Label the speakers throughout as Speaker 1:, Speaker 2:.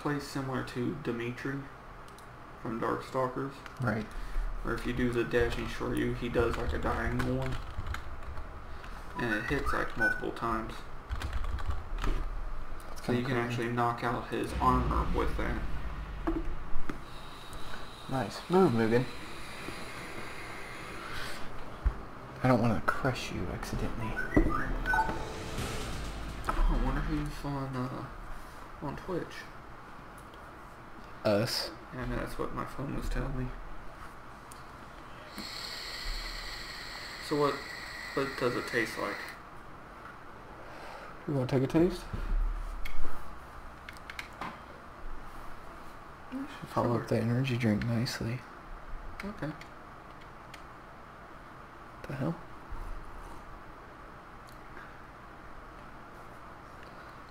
Speaker 1: plays similar to Demitri from Darkstalkers.
Speaker 2: Right.
Speaker 1: Or if you do the dashing Shoryu, he does like a diagonal one. And it hits like multiple times.
Speaker 2: That's
Speaker 1: So you can
Speaker 2: cool.
Speaker 1: actually knock out his armor with that.
Speaker 2: Nice. Move, Mugen. I don't want to crush you accidentally.
Speaker 1: Oh, I wonder who's on uh, on Twitch.
Speaker 2: Us.
Speaker 1: Yeah, I mean, that's what my phone was telling me. So what what does it taste like?
Speaker 2: You want to take a taste? Mm, follow up the energy drink nicely.
Speaker 1: Okay.
Speaker 2: the hell?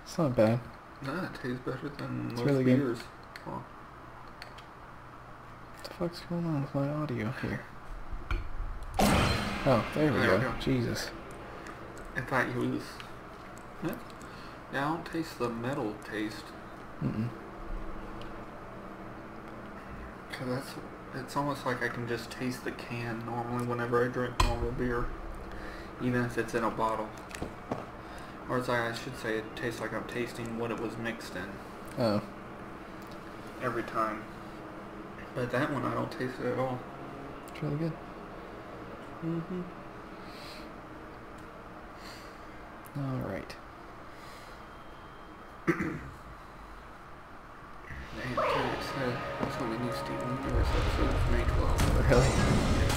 Speaker 2: It's not bad.
Speaker 1: Nah, it tastes better than
Speaker 2: It's
Speaker 1: most
Speaker 2: really good.
Speaker 1: beers. Well,
Speaker 2: What the fuck's going on with my audio here? Oh, there we
Speaker 1: There we
Speaker 2: go.
Speaker 1: go.
Speaker 2: Jesus.
Speaker 1: I thought you was. Yeah, yeah, I don't taste the metal taste.
Speaker 2: Mm-mm.
Speaker 1: Cause that's it's almost like I can just taste the can normally whenever I drink normal beer, even if it's in a bottle. Or it's like I should say it tastes like I'm tasting what it was mixed in
Speaker 2: Oh,
Speaker 1: every time. But that one I don't taste it at all.
Speaker 2: it's really good.
Speaker 1: Mm-hmm.
Speaker 2: Alright.
Speaker 1: Damn, too excited. That's when the new Steven Universe episode is May 12th.
Speaker 2: Really?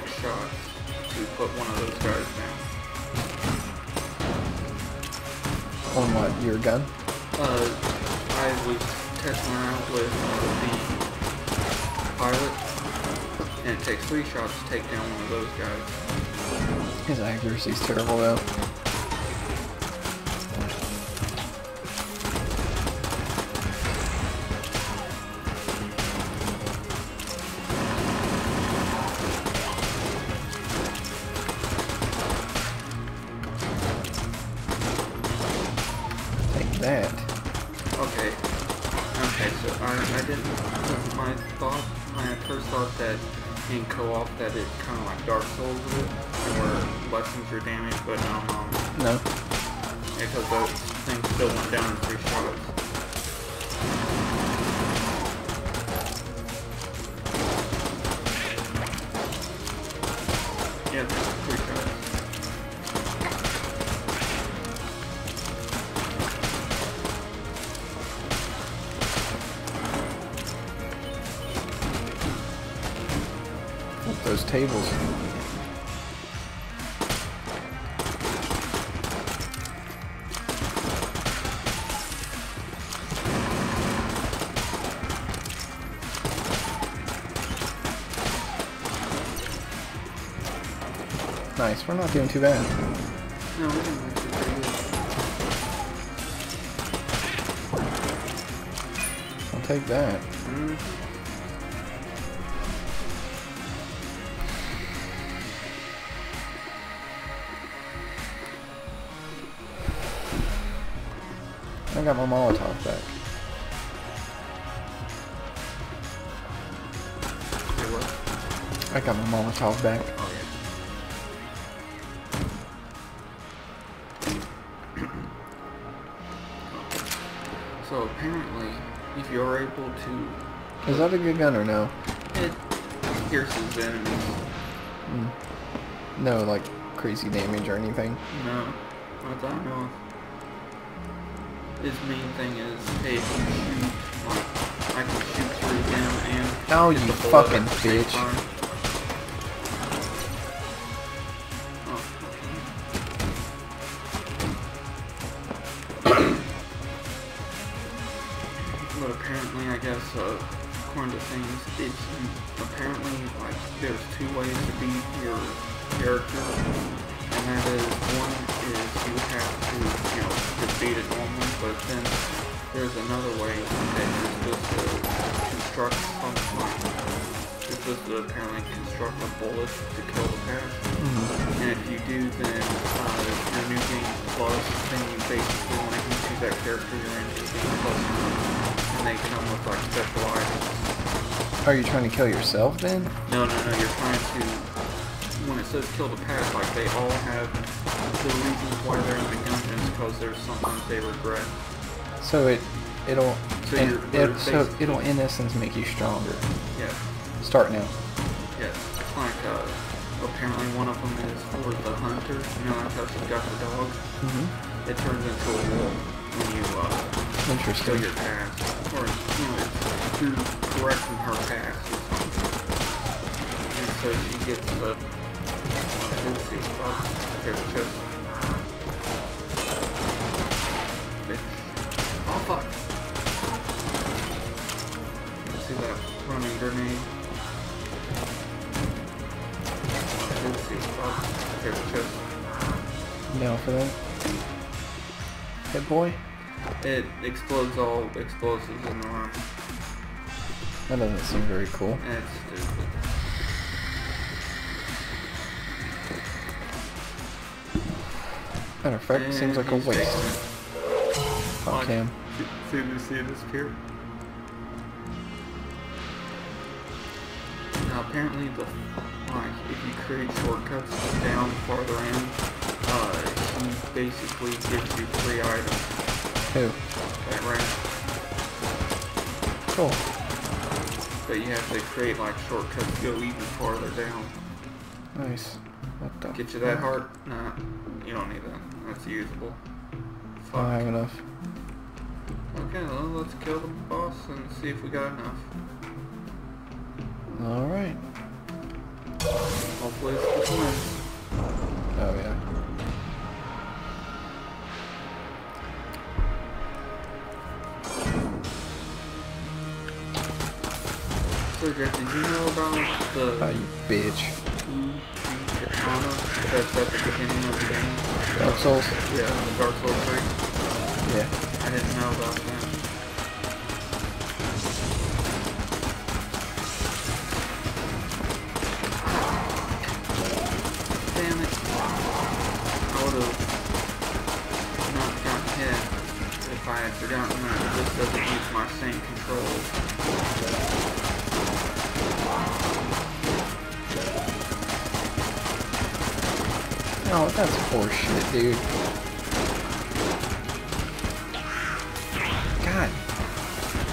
Speaker 1: It takes six shots to put one of those guys down.
Speaker 2: On what? Your gun?
Speaker 1: Uh, I was testing around with the pilot, and it takes three shots to take down one of those guys.
Speaker 2: His accuracy's terrible though.
Speaker 1: Those
Speaker 2: tables. Nice, we're not doing too bad.
Speaker 1: No, we didn't pretty good.
Speaker 2: I'll take that.
Speaker 1: Mm.
Speaker 2: I got my Molotov back. I got my Molotov back.
Speaker 1: Oh yeah. So apparently, if you're able to,
Speaker 2: Is that a good gun or no?
Speaker 1: it pierces enemies.
Speaker 2: Mm. No, like crazy damage or anything.
Speaker 1: No, not that I know of. His main thing is, hey, if you shoot, like, I can shoot through him and
Speaker 2: Oh, you fucking
Speaker 1: at the same
Speaker 2: bitch.
Speaker 1: Oh, but apparently, I guess, uh, according to things, it's apparently like there's two ways to beat your character, and that is one is you have to, you know, just beat it normally, but then there's another way that you're to construct some like supposed to apparently construct a bullet to kill the pass.
Speaker 2: Mhm.
Speaker 1: And if you do, then uh, your new game plus, then you basically, when you choose that character, you're in new game plus, and they come with like special items.
Speaker 2: Are you trying to kill yourself then?
Speaker 1: No, no, no, you're trying to, when it says kill the pass, like they all have the reasons why they're in the dungeons, because there's sometimes they regret.
Speaker 2: So it it'll
Speaker 1: So
Speaker 2: in, it, so it'll in essence make you stronger.
Speaker 1: Yeah,
Speaker 2: Start now.
Speaker 1: yes. It's like, uh, apparently one of them is for the hunter, you know, like how she's got the dog.
Speaker 2: Mm-hmm.
Speaker 1: It turns into a wolf when you, uh, kill your past, or you know, through correcting her past or something. And so she gets the. Let's
Speaker 2: Now for that. Hit boy?
Speaker 1: It explodes all explosives in the room.
Speaker 2: That doesn't seem very cool.
Speaker 1: It's stupid.
Speaker 2: Matter of fact, it seems like a waste. Fuck him.
Speaker 1: See, see, see it disappear? Now apparently the like if you create shortcuts down farther in, basically gives you free items.
Speaker 2: Who?
Speaker 1: That right?
Speaker 2: Cool.
Speaker 1: But you have to create like shortcuts to go even farther down.
Speaker 2: Nice. What the
Speaker 1: Get you that
Speaker 2: fuck?
Speaker 1: heart? Nah, you don't need that. That's usable.
Speaker 2: I don't have enough.
Speaker 1: Okay, well, let's kill the boss and see if we got enough.
Speaker 2: Alright.
Speaker 1: Hopefully it's the.
Speaker 2: Oh yeah.
Speaker 1: Did you know about the
Speaker 2: Oh you bitch.
Speaker 1: That's at the beginning of the game?
Speaker 2: Dark Souls?
Speaker 1: Yeah, the Dark Souls 3.
Speaker 2: Yeah.
Speaker 1: I didn't know about that.
Speaker 2: Oh, that's horseshit, dude. God.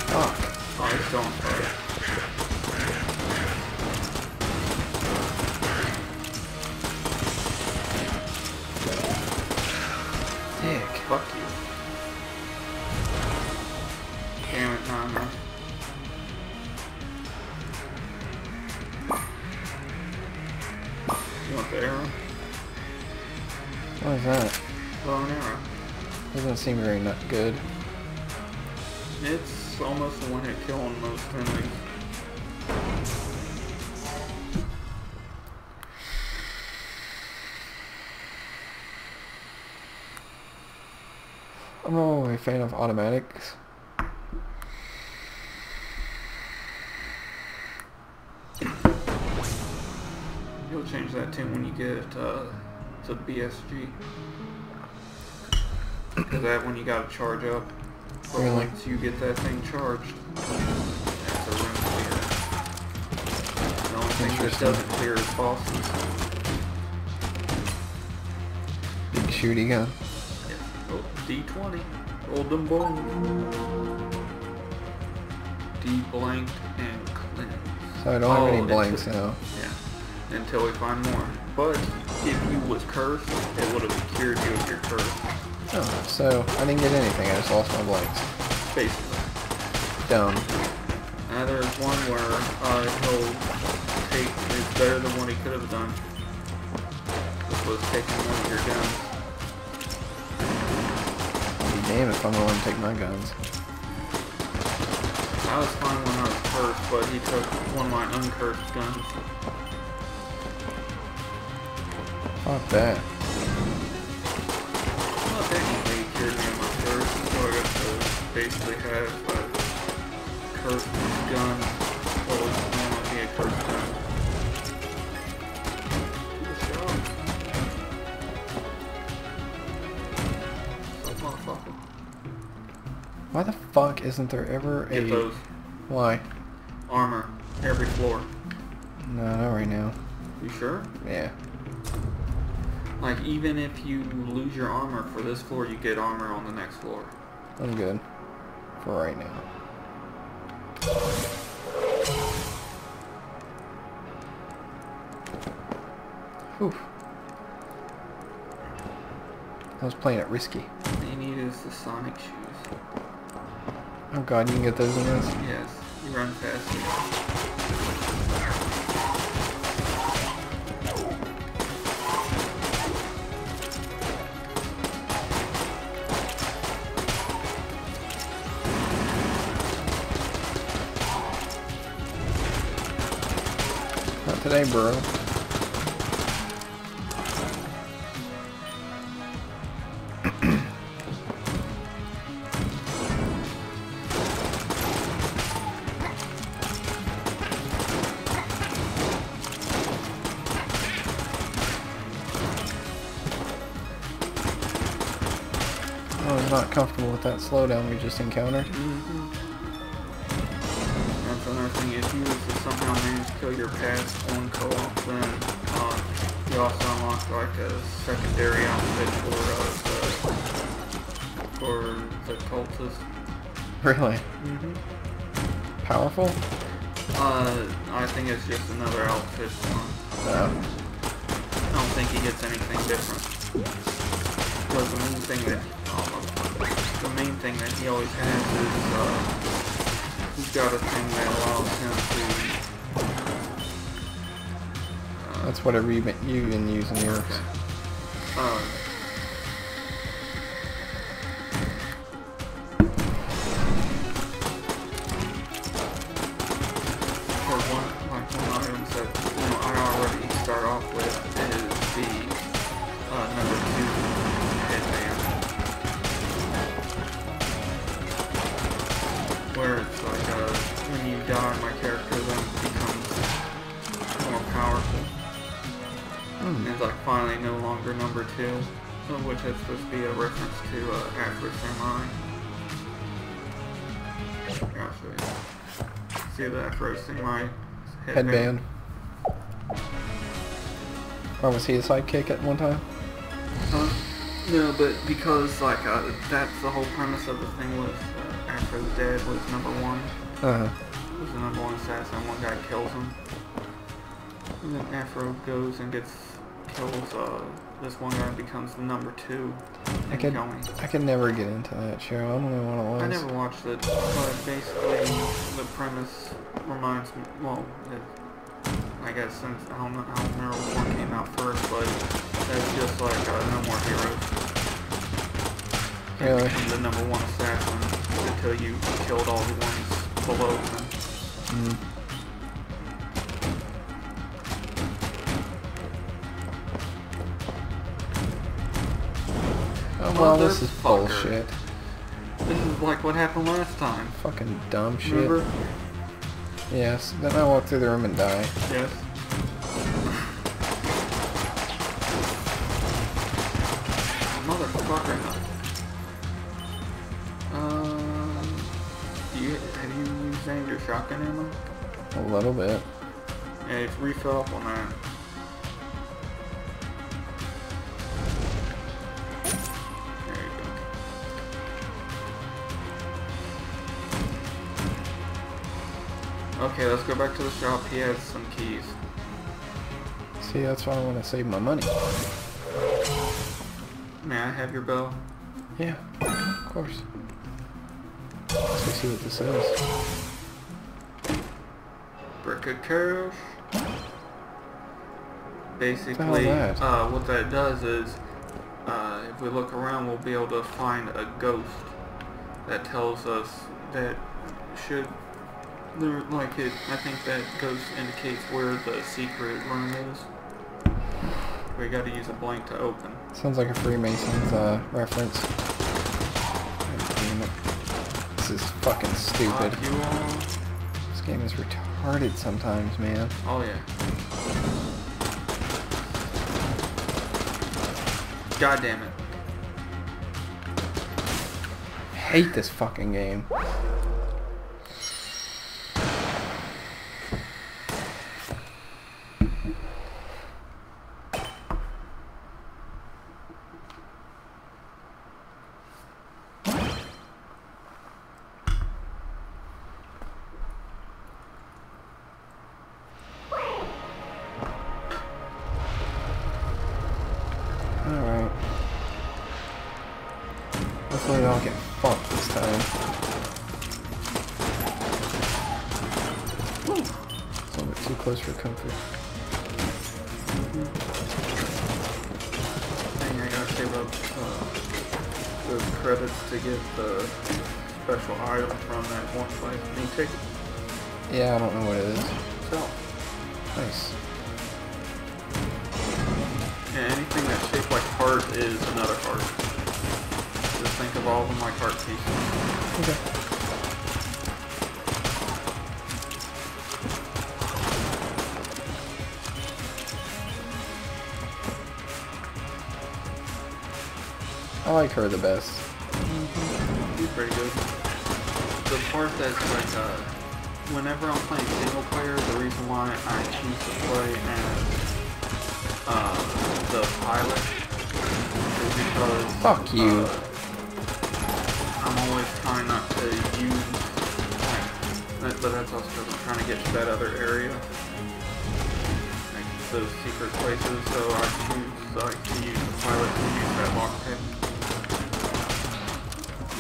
Speaker 2: Fuck.
Speaker 1: Oh, it's going
Speaker 2: good.
Speaker 1: It's almost a one-hit kill on most enemies.
Speaker 2: I'm not a fan of automatics.
Speaker 1: You'll change that too when you get uh, to BSG. Because that when you gotta charge up. But
Speaker 2: Really?
Speaker 1: once you get that thing charged, that's a room clear. The only thing that doesn't clear is bosses.
Speaker 2: Big shooty gun.
Speaker 1: Oh, D20. Roll them bones. D blanked and cleansed.
Speaker 2: So I don't have
Speaker 1: Oh,
Speaker 2: any blanks now.
Speaker 1: Yeah. Until we find more. But if you was cursed, it would have cured you of your curse.
Speaker 2: Oh, so I didn't get anything. I just lost my blanks.
Speaker 1: Basically.
Speaker 2: Dumb.
Speaker 1: Now there's one where uh, he'll take it's better than what he could have done. Which was taking one of your guns.
Speaker 2: I'll be damned if I'm gonna take my guns.
Speaker 1: I was fine when I was cursed, but he took one of my uncursed guns.
Speaker 2: Fuck that.
Speaker 1: Basically have a cursed gun. Or, you know, get cursed out. Good shot. So, motherfucker.
Speaker 2: Why the fuck isn't there ever a...
Speaker 1: Get those
Speaker 2: Why?
Speaker 1: armor every floor.
Speaker 2: No, not right now.
Speaker 1: You sure?
Speaker 2: Yeah.
Speaker 1: Like, even if you lose your armor for this floor, you get armor on the next floor.
Speaker 2: I'm good. For right now. Whew. I was playing it risky.
Speaker 1: All you need is the Sonic shoes.
Speaker 2: Oh god, you can get those in this?
Speaker 1: Yes, you run faster.
Speaker 2: Today, bro. I was not comfortable with that slowdown we just encountered.
Speaker 1: Mm-hmm. That's your past on co-op, then uh, you also unlock like a secondary outfit for uh, the for the cultist.
Speaker 2: Really?
Speaker 1: Mm-hmm.
Speaker 2: Powerful?
Speaker 1: Uh, I think it's just another outfit. For,
Speaker 2: No.
Speaker 1: I don't think he gets anything different. Because the main thing that oh, the main thing that he always has is uh, he's got a thing that allows him to.
Speaker 2: That's whatever you you've been using yours.
Speaker 1: And it's like finally no longer number two, which is supposed to be a reference to uh, Afro Samurai. I'll. See the Afro Samurai
Speaker 2: Headband. Or was he a sidekick at one time?
Speaker 1: No, but because like uh, that's the whole premise of the thing was uh, Afro's dad was number one,
Speaker 2: Uh huh.
Speaker 1: was the number one assassin. One guy kills him, and then Afro goes and gets uh, this one guy becomes the number two.
Speaker 2: I could. I could never get into that show. I don't know what it was.
Speaker 1: I never watched it, but basically the premise reminds me. Well, it, I guess since I don't know, I don't remember what one came out first, but it's just like uh, No More Heroes.
Speaker 2: Really?
Speaker 1: Become the number one assassin until you killed all the ones below them.
Speaker 2: Mm. Oh well, this is bullshit.
Speaker 1: This is like what happened last time.
Speaker 2: Fucking dumb shit.
Speaker 1: Remember?
Speaker 2: Yes. Then I walk through the room and die.
Speaker 1: Yes. Motherfucker. Um, do you, have you used any of your shotgun ammo?
Speaker 2: A little bit.
Speaker 1: Yeah, if refill up on that. Okay, let's go back to the shop. He has some keys.
Speaker 2: See, that's why I want to save my money.
Speaker 1: May I have your bell?
Speaker 2: Yeah, of course. Let's go see what this is.
Speaker 1: Brick of cash. Basically, uh, what that does is, uh, if we look around, we'll be able to find a ghost that tells us that should, there, like it, I think that ghost indicates where the secret room is. We gotta use a blank to open.
Speaker 2: Sounds like a Freemasons uh, reference. God damn it. This is fucking stupid.
Speaker 1: All.
Speaker 2: This game is retarded. retarded sometimes, man.
Speaker 1: Oh yeah. God damn it.
Speaker 2: hate this fucking game. Fucked this time. It's a little bit too close for comfort.
Speaker 1: Dang, I gotta save up uh, those credits to get the special item from that one place. Can you take it?
Speaker 2: Yeah, I don't know what it is.
Speaker 1: So,
Speaker 2: Nice.
Speaker 1: yeah, anything that's shaped like heart is another heart. Think of all of them like heart pieces.
Speaker 2: Okay. I like her the best.
Speaker 1: He's pretty good. The part that's like, uh, whenever I'm playing single player, the reason why I choose to play as uh, the pilot is because
Speaker 2: Fuck you.
Speaker 1: uh, but that's also because I'm trying to get to that other area, like those secret places. So I choose like to use the pilot to use that lockpick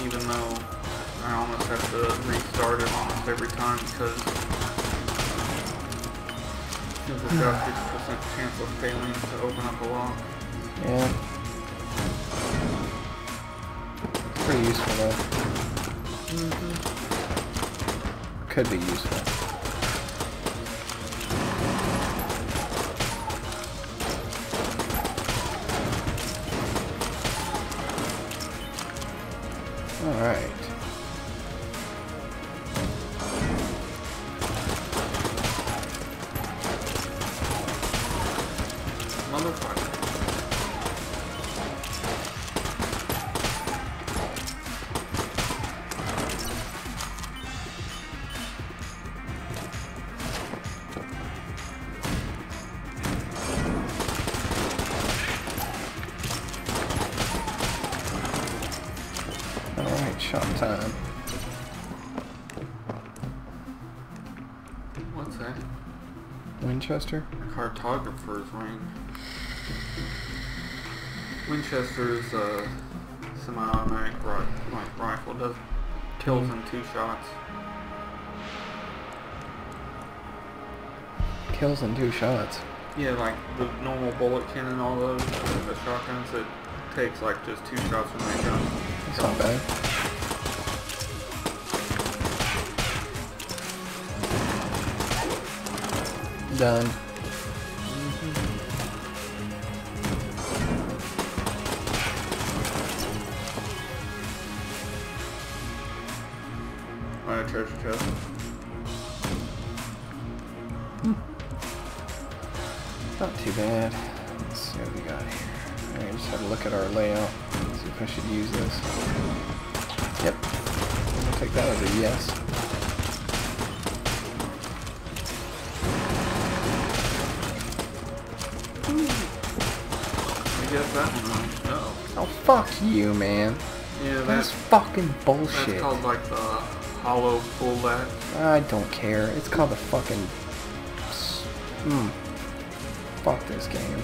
Speaker 1: even though I almost have to restart it almost every time because there's about 50% chance of failing to open up a lock.
Speaker 2: Yeah. Could be useful. Alright. Winchester?
Speaker 1: Cartographer's ring. Winchester's uh, semi-automatic ri- like rifle does kills in two shots.
Speaker 2: Kills in two shots.
Speaker 1: Yeah, like the normal bullet cannon, all those, the shotguns, it takes like just two shots from that gun.
Speaker 2: That's not bad. Done.
Speaker 1: Uh, treasure chest.
Speaker 2: Not too bad. Let's see what we got here. Alright, just have a look at our layout. See if I should use this. Yep. I'll take that as a yes.
Speaker 1: That one right. Oh.
Speaker 2: Oh, fuck you, man.
Speaker 1: Yeah,
Speaker 2: That's
Speaker 1: that's,
Speaker 2: fucking
Speaker 1: that's
Speaker 2: bullshit.
Speaker 1: called like the hollow pullback.
Speaker 2: I don't care. It's called the fucking. Hmm. Fuck this game.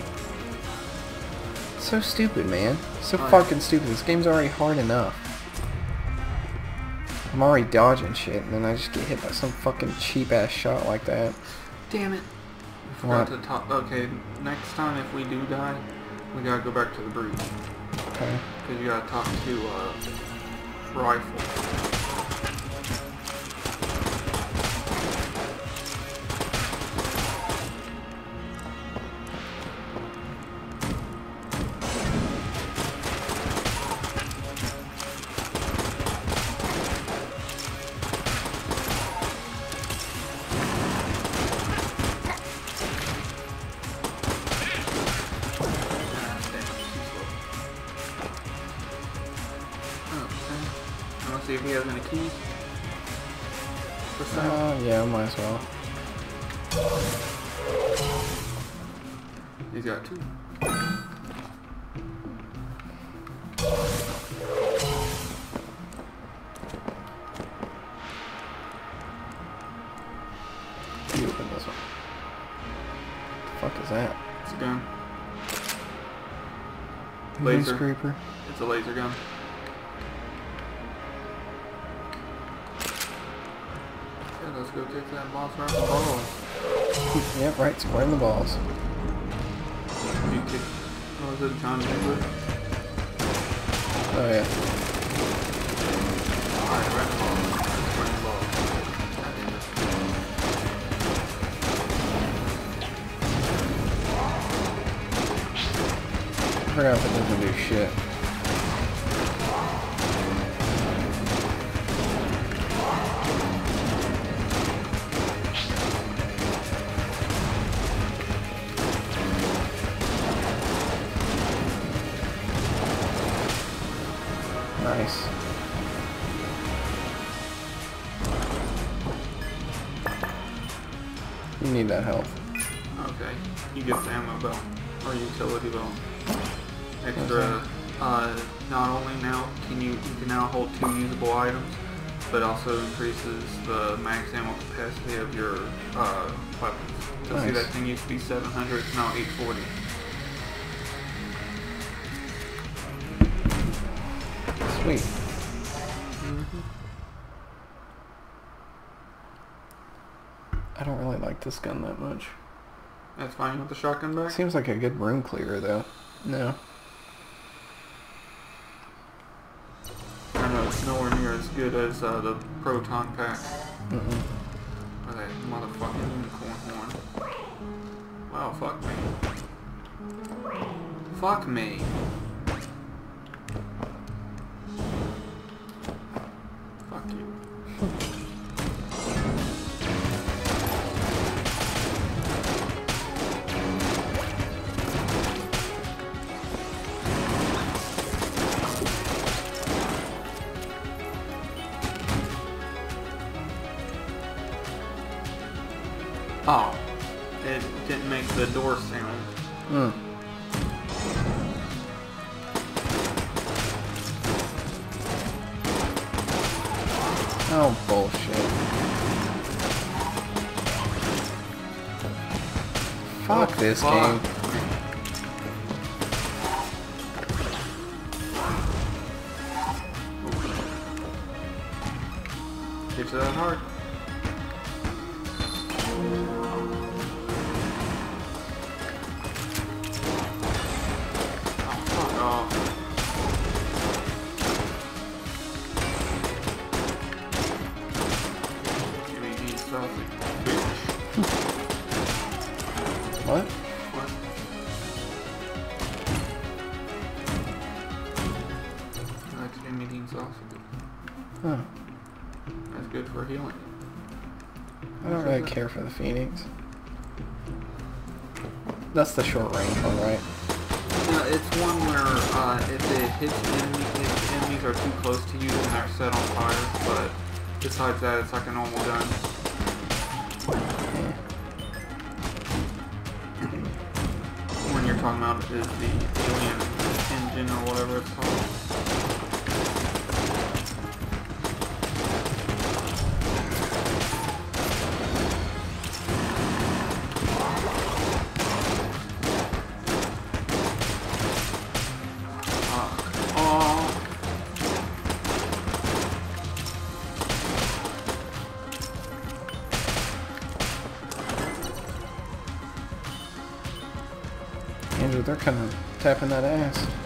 Speaker 2: So stupid, man. So
Speaker 1: Oh,
Speaker 2: fucking stupid. This game's already hard enough. I'm already dodging shit, and then I just get hit by some fucking cheap ass shot like that.
Speaker 1: Damn it. I forgot
Speaker 2: What?
Speaker 1: to talk. Okay, next time if we do die, we gotta go back to the breach.
Speaker 2: Okay.
Speaker 1: Because you gotta talk to, uh, Rifle.
Speaker 2: That?
Speaker 1: It's a gun. Laser.
Speaker 2: Scraper?
Speaker 1: It's a laser gun. Yeah, let's go kick that boss right in the balls.
Speaker 2: Yep, right, square in the balls.
Speaker 1: You kick. Oh, what was it, John?
Speaker 2: Oh yeah.
Speaker 1: Alright, right in the balls. Right
Speaker 2: I forgot that doesn't do shit.
Speaker 1: But also increases the max ammo capacity of your uh, weapons. So see that thing used to be 700, it's now 840.
Speaker 2: Sweet. I don't really like this gun that much.
Speaker 1: That's fine with the shotgun back.
Speaker 2: Seems like a good room clearer though. No.
Speaker 1: I know it's nowhere as good as uh, the proton pack
Speaker 2: Mm-mm.
Speaker 1: or that motherfucking unicorn horn. Wow, fuck me. Fuck me. Fuck you.
Speaker 2: This
Speaker 1: fuck.
Speaker 2: game.
Speaker 1: Hit you that hard. Oh, for healing.
Speaker 2: I don't really care for the Phoenix. That's the short range one, right?
Speaker 1: Yeah, it's one where uh, if it hits enemy, if enemies are too close to you, then they're set on fire. But besides that, it's like a normal gun. When you're talking about is the alien engine or whatever it's called.
Speaker 2: Of tapping that ass.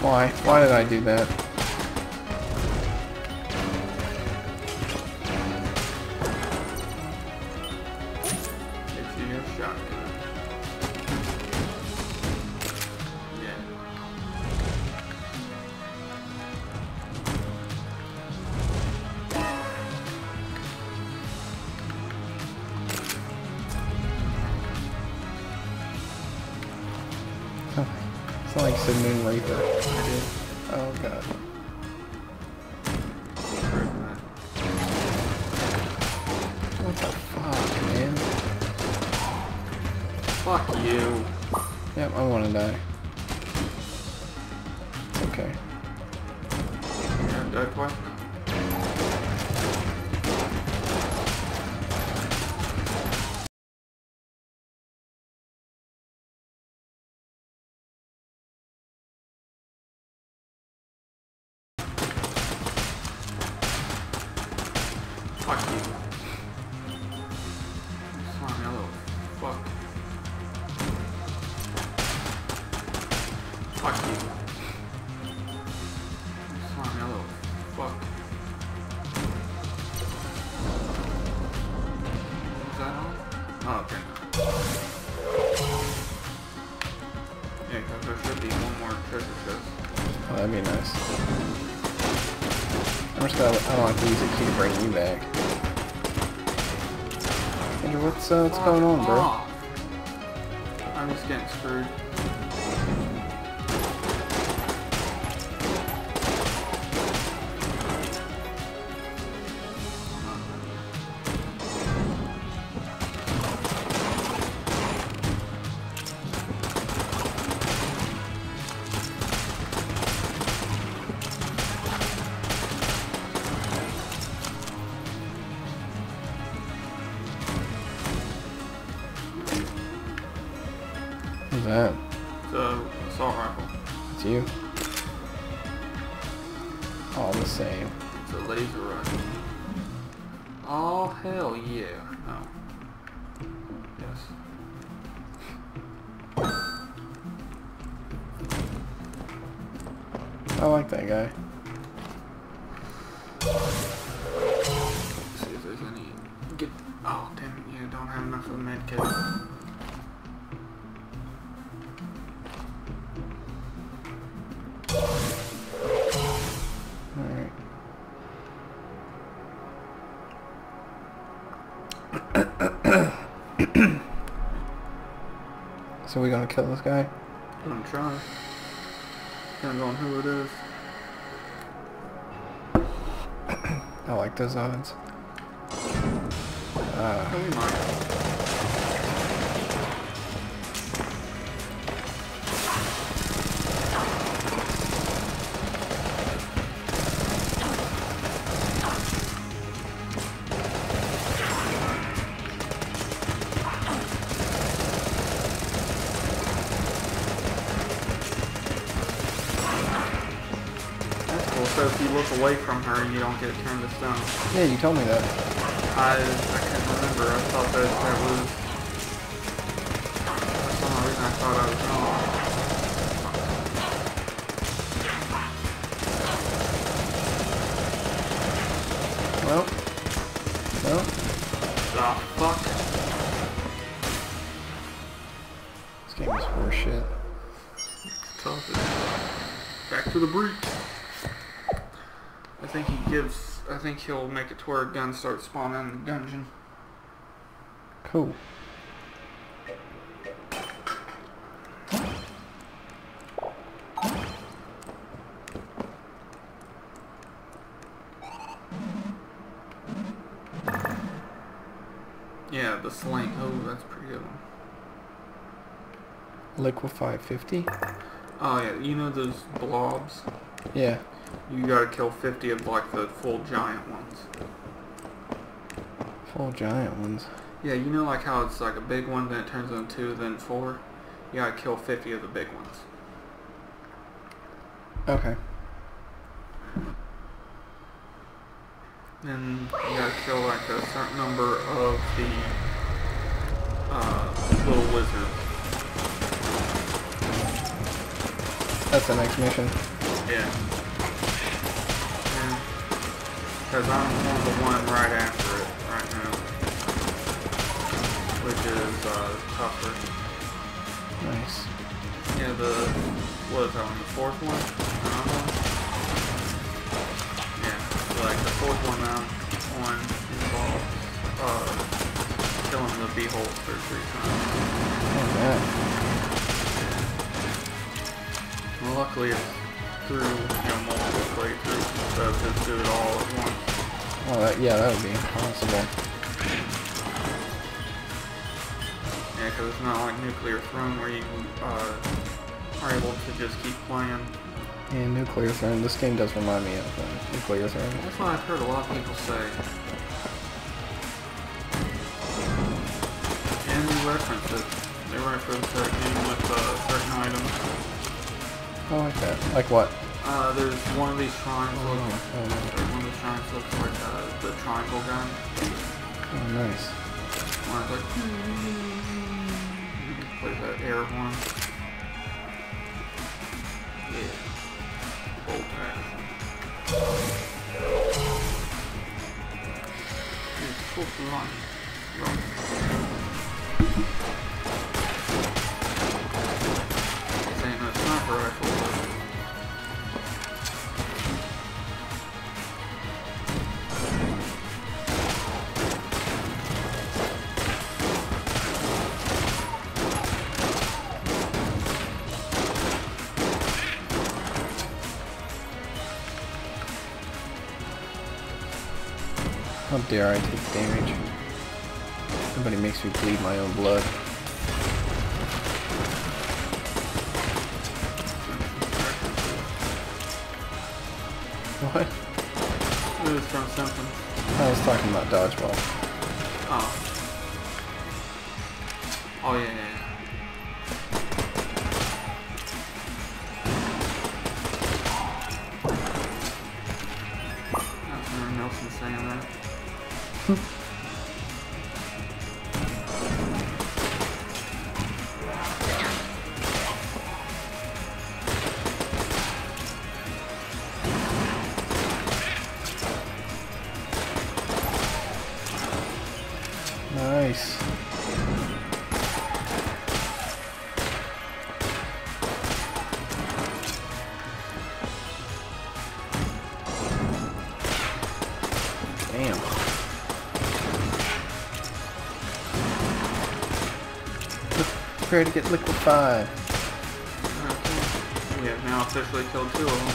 Speaker 2: Why? Why did I do that? That'd be nice. I'm just gonna, I don't have to use a key to bring you back. Andrew, what's, uh, what's going on, bro?
Speaker 1: I'm just getting screwed.
Speaker 2: So we gonna kill this guy?
Speaker 1: I'm gonna try. Depends on who it is.
Speaker 2: I like those odds. Uh,
Speaker 1: away from her, and you don't get turned to stone.
Speaker 2: yeah, you told me that.
Speaker 1: I I can't remember. I thought that that was. For some reason, I thought I was wrong. Think he'll make it to where guns start spawning in the dungeon.
Speaker 2: Cool.
Speaker 1: Yeah, the sling. Oh, that's pretty good one.
Speaker 2: Liquefy 50?
Speaker 1: Oh yeah, you know those blobs?
Speaker 2: Yeah.
Speaker 1: You gotta kill 50 of like the full giant ones.
Speaker 2: Full giant ones.
Speaker 1: Yeah, you know like how it's like a big one, then it turns into two, then four? You gotta kill 50 of the big ones.
Speaker 2: Okay.
Speaker 1: Then you gotta kill like a certain number of the uh, little lizards.
Speaker 2: That's the next mission.
Speaker 1: Yeah. Because I'm on the one right after it right now. Which is uh, tougher.
Speaker 2: Nice.
Speaker 1: Yeah, the what is that one? The fourth one? Uh-huh. Yeah, so like the fourth one one involves uh killing the beholster three times.
Speaker 2: Oh, man.
Speaker 1: Well, luckily it's through you know multiple playthroughs just do it all at once.
Speaker 2: Oh, that, yeah, that would be impossible.
Speaker 1: Yeah, because it's not like Nuclear Throne where you uh, are able to just keep playing.
Speaker 2: Yeah, Nuclear Throne. This game does remind me of uh, Nuclear Throne.
Speaker 1: That's what I've heard a lot of people say. And they reference it. They reference that game with uh, certain items.
Speaker 2: I like that. Like what?
Speaker 1: Uh, there's one of these shrines
Speaker 2: Oh,
Speaker 1: looks,
Speaker 2: oh, no.
Speaker 1: one of the shrines looks like uh, the triangle gun.
Speaker 2: oh, nice.
Speaker 1: One is like, plays that air one.
Speaker 2: Dare I take damage? Nobody makes me bleed my own blood. What?
Speaker 1: it was from Simpsons.
Speaker 2: I was talking about dodgeball.
Speaker 1: Oh. Oh yeah, yeah.
Speaker 2: Damn. Prepare to get liquefied.
Speaker 1: Okay. We have now officially killed two of them.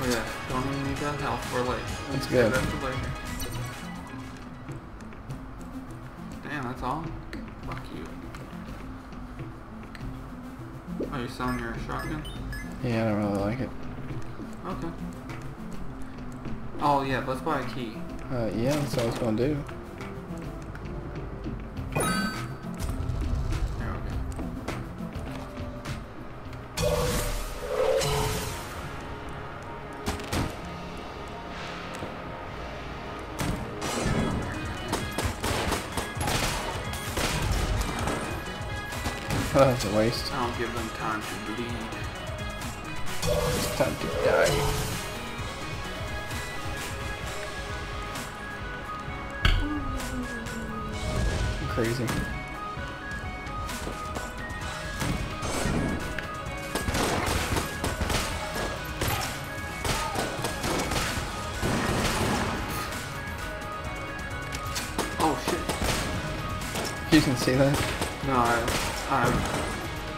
Speaker 1: Oh yeah, don't even need that health for later.
Speaker 2: That's good.
Speaker 1: that for later. Damn, that's all? Fuck you. Are you selling your shotgun?
Speaker 2: Yeah, I don't really like it.
Speaker 1: Okay. Oh yeah, let's buy a key.
Speaker 2: Uh, yeah, that's what I was gonna do.
Speaker 1: There we go.
Speaker 2: Oh, that's a waste.
Speaker 1: I'll give them time to bleed.
Speaker 2: It's time to die. See that?
Speaker 1: No, I, I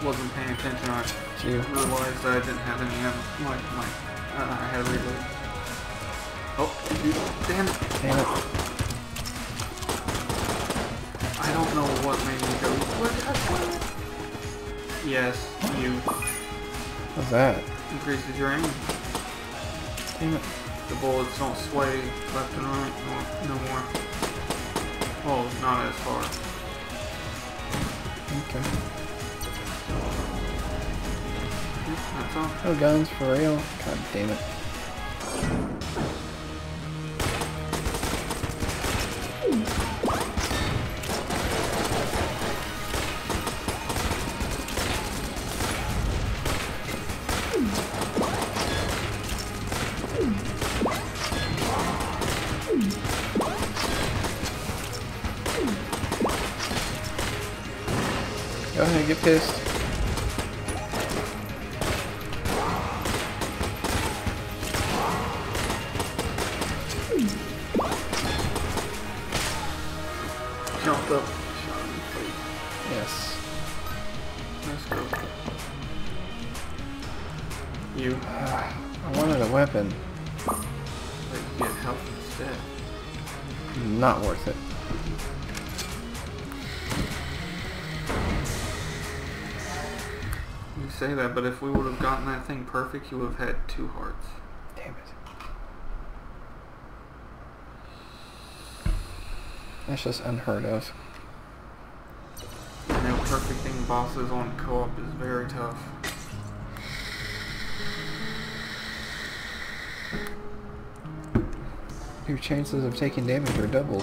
Speaker 1: wasn't paying attention. I
Speaker 2: Gee.
Speaker 1: realized I didn't have any ammo. Like, like, uh, I had to reload. Oh, damn it.
Speaker 2: Damn it.
Speaker 1: I don't know what made me go, what Yes, you
Speaker 2: What's that?
Speaker 1: increases your aim.
Speaker 2: Damn it.
Speaker 1: The bullets don't sway left and right no, no more. Oh, not as far.
Speaker 2: Okay. No oh, guns for real? God damn it.
Speaker 1: Perfect, you would have had two hearts.
Speaker 2: Damn it. That's just unheard of.
Speaker 1: And now perfecting bosses on co-op is very tough.
Speaker 2: Your chances of taking damage are doubled.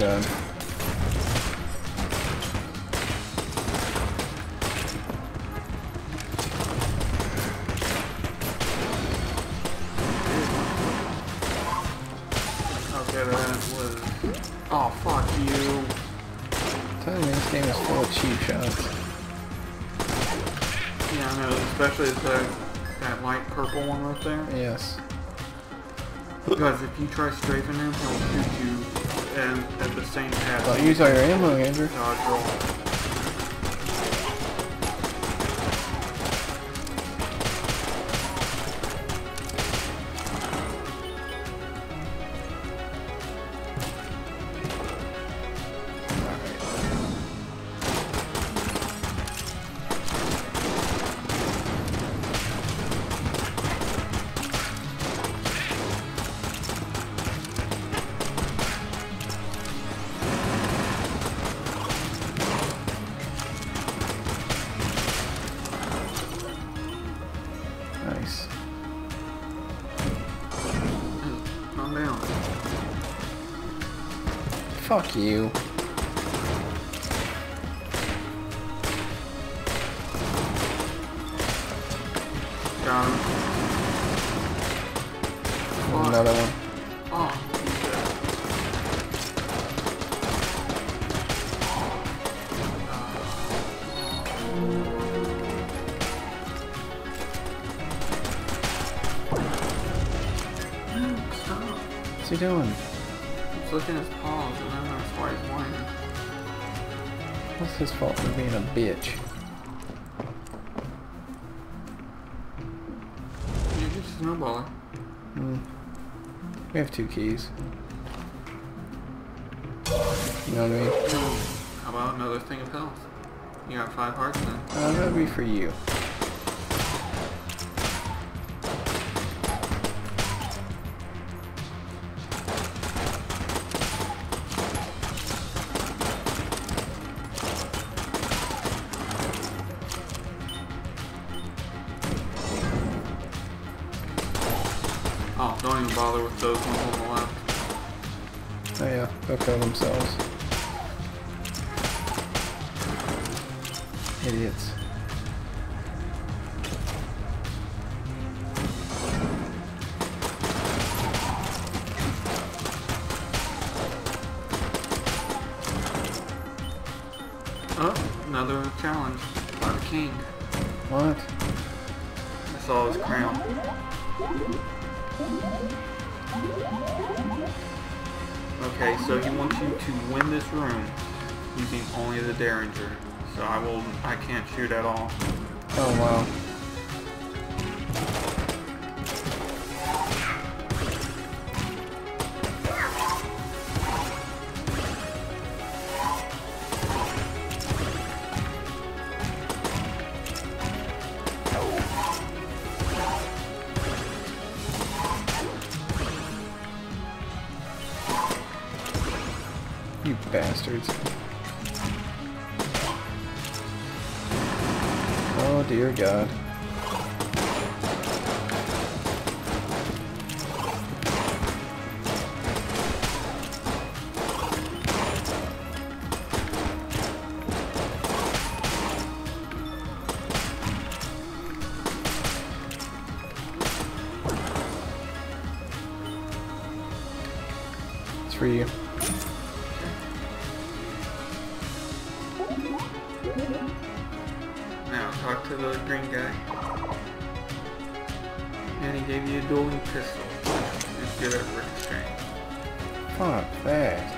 Speaker 2: God.
Speaker 1: Okay, that was. Oh, fuck you.
Speaker 2: I'm telling you, this game is full of cheap shots.
Speaker 1: Yeah, I know, especially that, that light purple one right there.
Speaker 2: Yes.
Speaker 1: Because if you try strafing him, he'll shoot you and the same path.
Speaker 2: Well, use all your ammo, Andrew. Fuck you. Bitch?
Speaker 1: You're just a snowballer.
Speaker 2: Hmm. We have two keys. You know what I mean?
Speaker 1: How about another thing of health? You got five hearts then.
Speaker 2: Uh, that'd be for you.
Speaker 1: Those ones on the left.
Speaker 2: Oh yeah, they'll kill themselves. Idiots.
Speaker 1: Oh, another challenge by the king.
Speaker 2: What?
Speaker 1: I saw his crown. Okay, so he wants you to win this room using only the Derringer. So I will, I can't shoot at all.
Speaker 2: Oh wow.
Speaker 1: He gave you a dueling pistol. It's good at ricochet.
Speaker 2: Fuck that.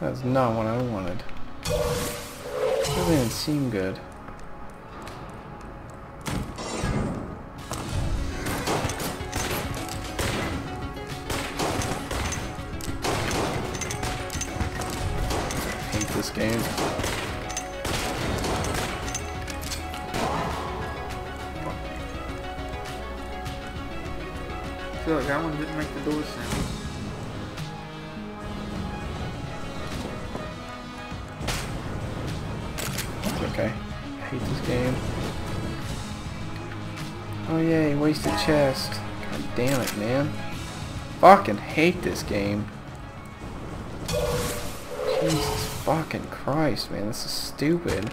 Speaker 2: That's not what I wanted. Doesn't even seem good. Hate this game.
Speaker 1: Like that one didn't make the door sound.
Speaker 2: It's okay. I hate this game. Oh yay, wasted chest. God damn it, man. Fucking hate this game. Jesus fucking Christ, man. This is stupid.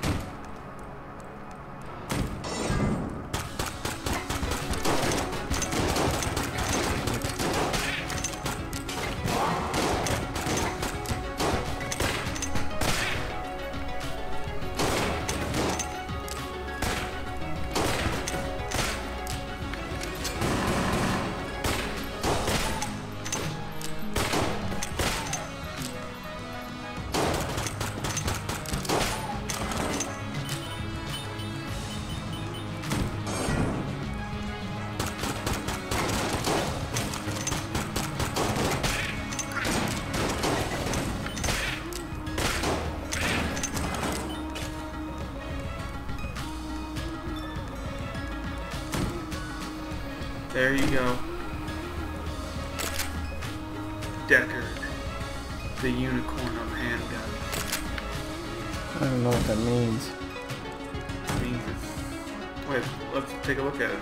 Speaker 1: There you go. Deckard, the unicorn of handguns.
Speaker 2: I don't know what that means.
Speaker 1: means it's... Wait, let's take a look at it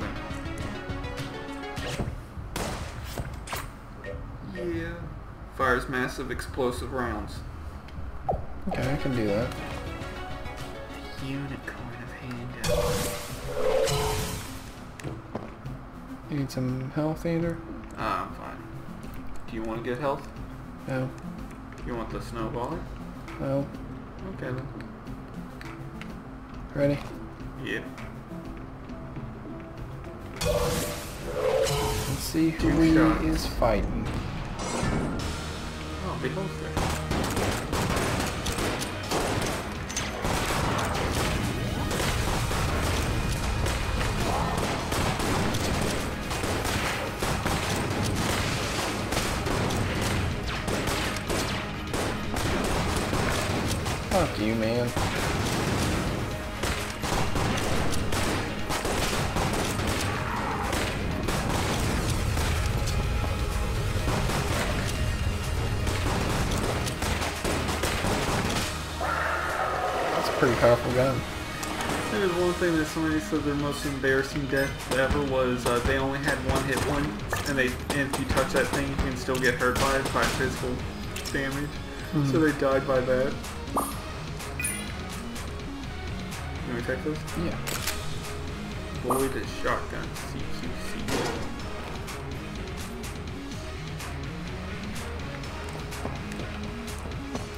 Speaker 1: then. Yeah. Fires massive explosive rounds.
Speaker 2: Okay, I can do that.
Speaker 1: Unicorn
Speaker 2: need some health, Andrew?
Speaker 1: Ah, I'm fine. Do you want to get health?
Speaker 2: No.
Speaker 1: You want the snowballer?
Speaker 2: No.
Speaker 1: Okay then.
Speaker 2: Ready?
Speaker 1: Yeah.
Speaker 2: Let's see who
Speaker 1: Two
Speaker 2: is fighting.
Speaker 1: Oh,
Speaker 2: man. That's a pretty powerful gun.
Speaker 1: There's one thing that somebody said their most embarrassing death ever was uh, they only had one hit point, and they and if you touch that thing, you can still get hurt by it by physical damage. So they died by that.
Speaker 2: Yeah.
Speaker 1: Boy, the shotgun CQC.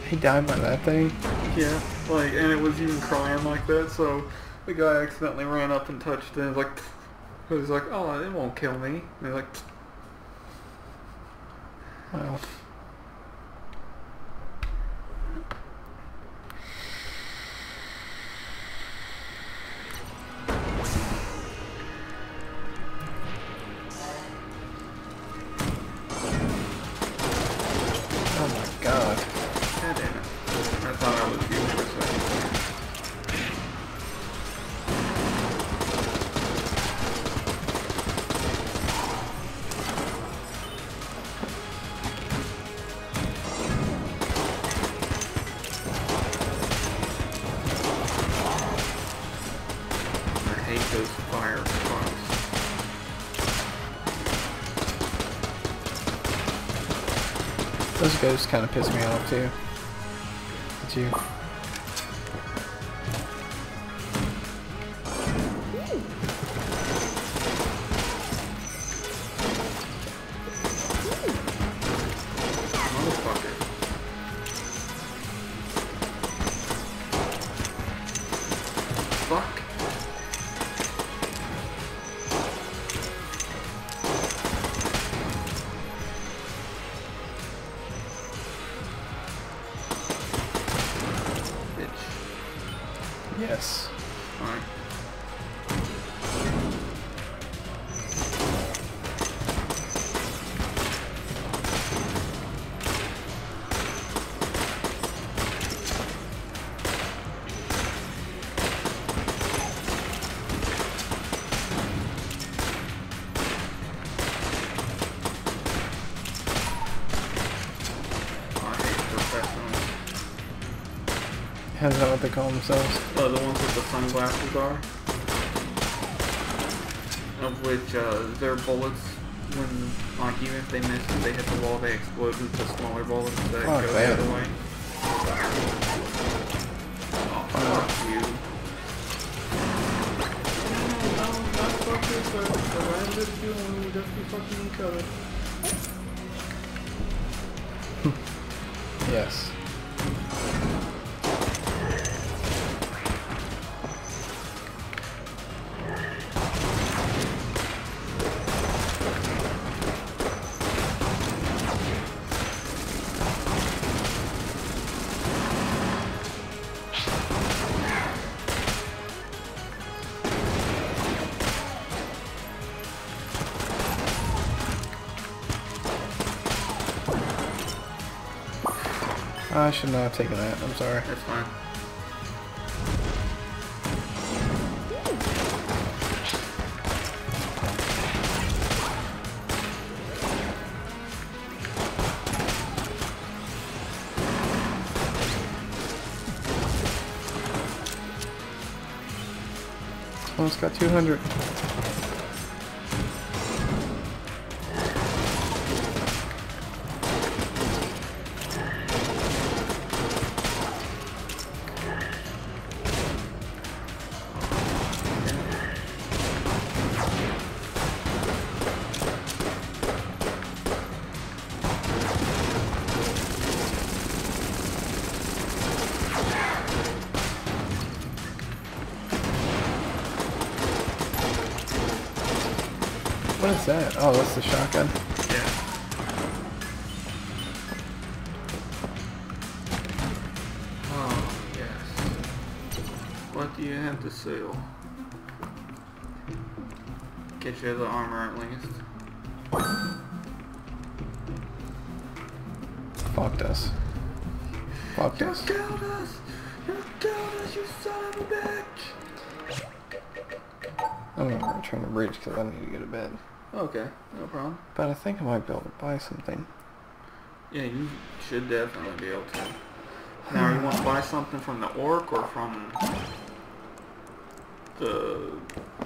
Speaker 2: He died by that thing?
Speaker 1: Yeah, like, and it was even crying like that, so the guy accidentally ran up and touched it, like, he was like, oh, it won't kill me. And they're like,
Speaker 2: Well. Too. It's you. What they call themselves?
Speaker 1: Uh, the ones with the sunglasses are. Of which, uh, their bullets, when, like, even if they miss and they hit the wall, they explode into smaller bullets that
Speaker 2: Fuck
Speaker 1: go the other way. Oh, fuck you. No,
Speaker 2: I should not have taken that. I'm sorry.
Speaker 1: That's fine.
Speaker 2: Almost got 200. Oh, the shotgun.
Speaker 1: Yeah. Oh, yes. What do you have to sell? Get you the armor at least.
Speaker 2: Fucked us. Fucked
Speaker 1: You
Speaker 2: us.
Speaker 1: killed us! You killed us, you son of a bitch!
Speaker 2: I'm gonna return the bridge because I need to get to bed.
Speaker 1: Okay, no problem.
Speaker 2: But I think I might be able to buy something.
Speaker 1: Yeah, you should definitely be able to. Now, you want to buy something from the orc or from the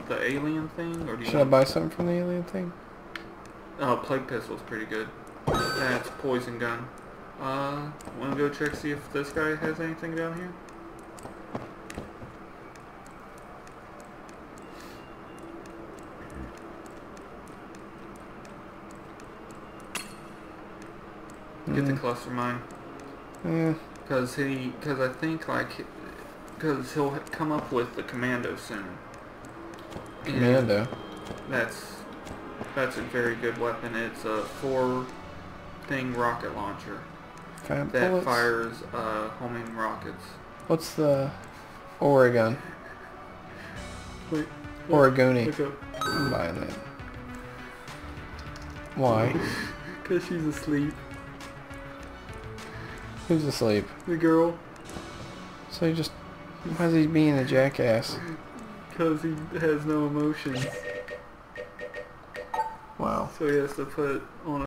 Speaker 1: the alien thing, or do you?
Speaker 2: Should I buy something from the alien thing?
Speaker 1: Oh, plague pistol's pretty good. That's poison gun. Uh, want to go check see if this guy has anything down here? Get the
Speaker 2: Mm,
Speaker 1: cluster mine. Cause he, cause I think like, cause he'll come up with the commando soon. And
Speaker 2: commando.
Speaker 1: That's, that's a very good weapon. It's a four thing rocket launcher
Speaker 2: Fat
Speaker 1: that
Speaker 2: bullets.
Speaker 1: fires uh, homing rockets.
Speaker 2: What's the Oregon?
Speaker 1: Wait,
Speaker 2: Oregoni. I'm buying that. Why?
Speaker 1: Cause she's asleep.
Speaker 2: Who's asleep?
Speaker 1: The girl.
Speaker 2: So he just... Why is he being a jackass?
Speaker 1: Cause he has no emotions.
Speaker 2: Wow.
Speaker 1: So he has to put on